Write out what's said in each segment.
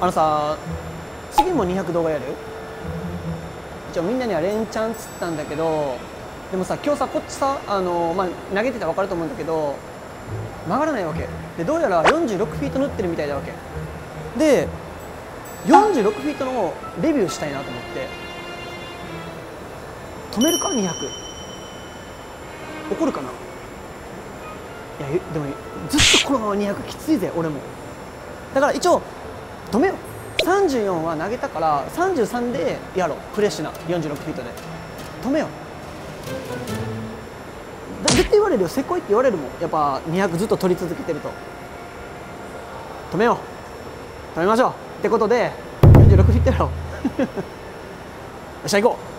あのさ次も200動画やる？一応みんなには連チャンっつったんだけどでもさ今日さこっちさあの、まあ、投げてたら分かると思うんだけど曲がらないわけ。でどうやら46フィート縫ってるみたいだわけ。で46フィートのレビューしたいなと思って。止めるか？200怒るかな？いやでもずっとこのまま200きついぜ俺も。だから一応止めよう。34は投げたから33でやろう。フレッシュな46フィートで。止めよう。絶対言われるよ。せこいって言われるもん。やっぱ200ずっと取り続けてると。止めよう。止めましょう。ってことで46フィットやろう。よっしゃ行こう。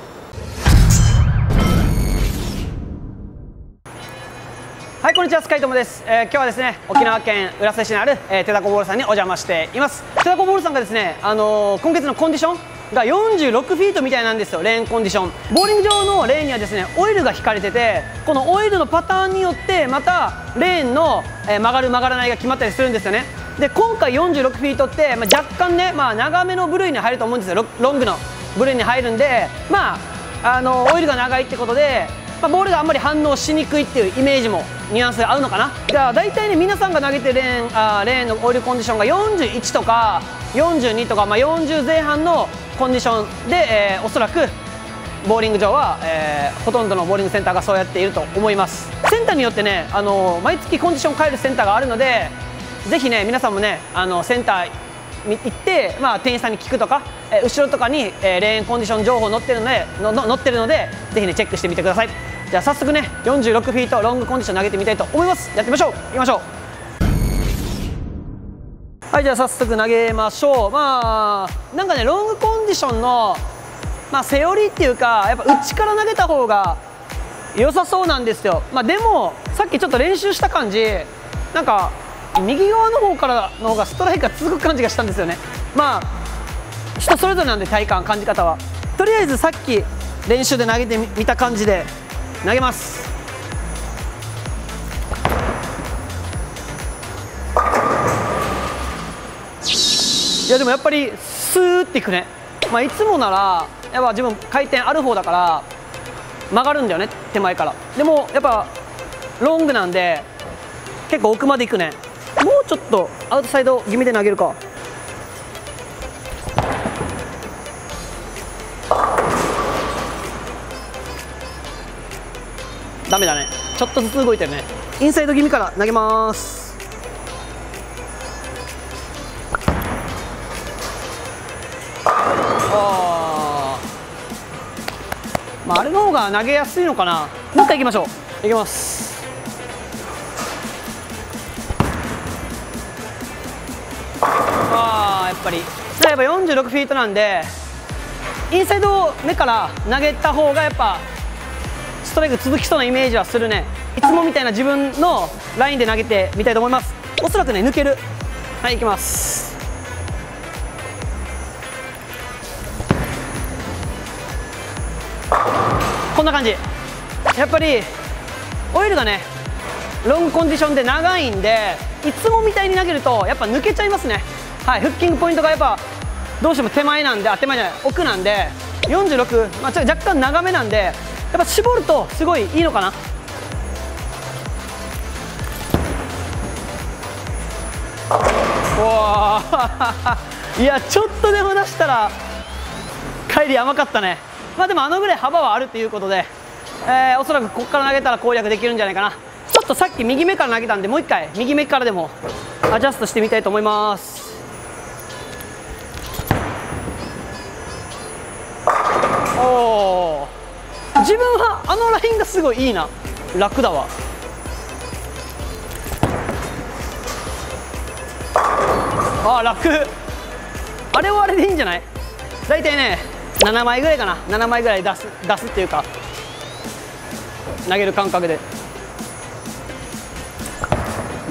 こんにちはスカイトモです、えー、今日はですね沖縄県浦添市にある、えー、テダコボールさんにお邪魔しています。テダコボールさんがですねあのー、今月のコンディションが46フィートみたいなんですよレーンコンディション。ボーリング場のレーンにはですねオイルが引かれててこのオイルのパターンによってまたレーンの、え曲がる曲がらないが決まったりするんですよね。で今回46フィートって、まあ、若干ね、まあ、長めの部類に入ると思うんですよ。ロングの部類に入るんでまああのオイルが長いってことでまあ、ボールがあんまり反応しにくいっていうイメージもニュアンス合うのかな？じゃあ大体ね皆さんが投げてレーンあレーンのオイルコンディションが41とか42とか、まあ、40前半のコンディションで、えー、おそらくボーリング場は、えー、ほとんどのボーリングセンターがそうやっていると思います。センターによってねあの毎月コンディション変えるセンターがあるのでぜひね皆さんもねあのセンターに行って、まあ、店員さんに聞くとか、えー、後ろとかに、え、レーンコンディション情報載ってるので載ってるのでぜひねチェックしてみてください。じゃあ早速ね46フィートロングコンディション投げてみたいと思います。やってみましょう。いきましょう。はいじゃあ早速投げましょう。まあなんかねロングコンディションのまあセオリーっていうかやっぱ内から投げた方が良さそうなんですよ。まあでもさっきちょっと練習した感じなんか右側の方からの方がストライクが続く感じがしたんですよね。まあ人それぞれなんで体感感じ方は。とりあえずさっき練習で投げてみた感じで投げます。いやでもやっぱりスーっていくね、まあ、いつもならやっぱ自分回転ある方だから曲がるんだよね手前から。でもやっぱロングなんで結構奥まで行くね。もうちょっとアウトサイド気味で投げるか。ダメだね。ちょっとずつ動いてるね。インサイド気味から投げます。あまああれの方が投げやすいのかな。もう一回いきましょう。いきます。ああやっぱり。やっぱ46フィートなんでインサイド目から投げた方がやっぱストライク続きそうなイメージはするね。いつもみたいな自分のラインで投げてみたいと思います。おそらくね抜ける。はいいきます。こんな感じ。やっぱりオイルがねロングコンディションで長いんでいつもみたいに投げるとやっぱ抜けちゃいますね。はいフッキングポイントがやっぱどうしても手前なんであ手前じゃない奥なんで46、まあ、若干長めなんでやっぱ絞るとすごいいいのかな？いやちょっとでも出したら帰り甘かったね。まあでもあのぐらい幅はあるということで、えー、おそらくここから投げたら攻略できるんじゃないかな。ちょっとさっき右目から投げたんでもう一回右目からでもアジャストしてみたいと思います。自分はあのラインがすごいいいな。楽だわ。あ楽。あれはあれでいいんじゃない？大体ね7枚ぐらいかな。7枚ぐらい出す出すっていうか投げる感覚で。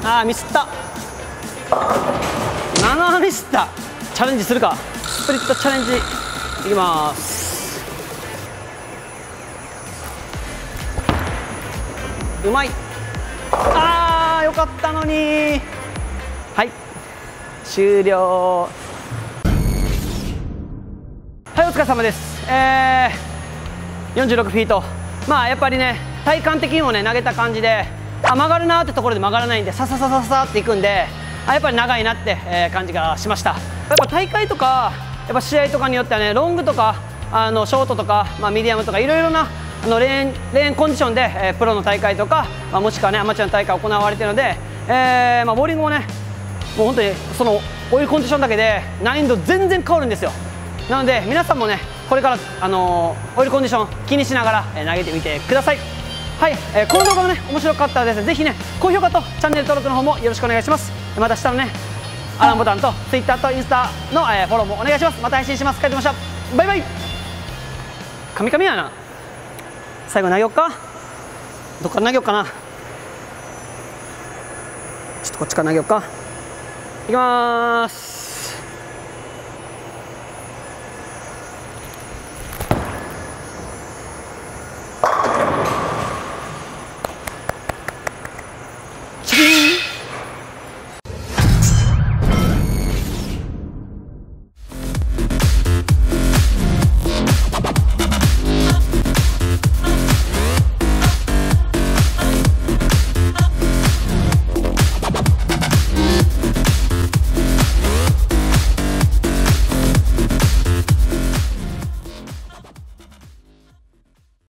ああミスった。7ミスった。チャレンジするか。スプリットチャレンジ。いきます。うまい。あーよかったのに。はい。終了。はいお疲れ様です。えー、46フィート。まあやっぱりね体感的にもね投げた感じであ曲がるなってところで曲がらないんでさささささっていくんであやっぱり長いなって、えー、感じがしました。やっぱ大会とかやっぱ試合とかによってはねロングとかあのショートとか、まあ、ミディアムとかいろいろなあのレーンレーンコンディションで、えー、プロの大会とか、まあ、もしくはねアマチュアの大会行われているので、えーまあ、ボーリングもねもう本当にそのオイルコンディションだけで難易度全然変わるんですよ。なので皆さんもねこれから、あのー、オイルコンディション気にしながら、えー、投げてみてください。はい、えー、この動画もね面白かったらです。ねぜひね高評価とチャンネル登録の方もよろしくお願いします。また下のねアランボタンと Twitter とインスタの、えー、フォローもお願いします。また配信します。帰ってましたバイバイ。カミカミやな。最後投げようか。どっから投げようかな。ちょっとこっちから投げようか。いきます。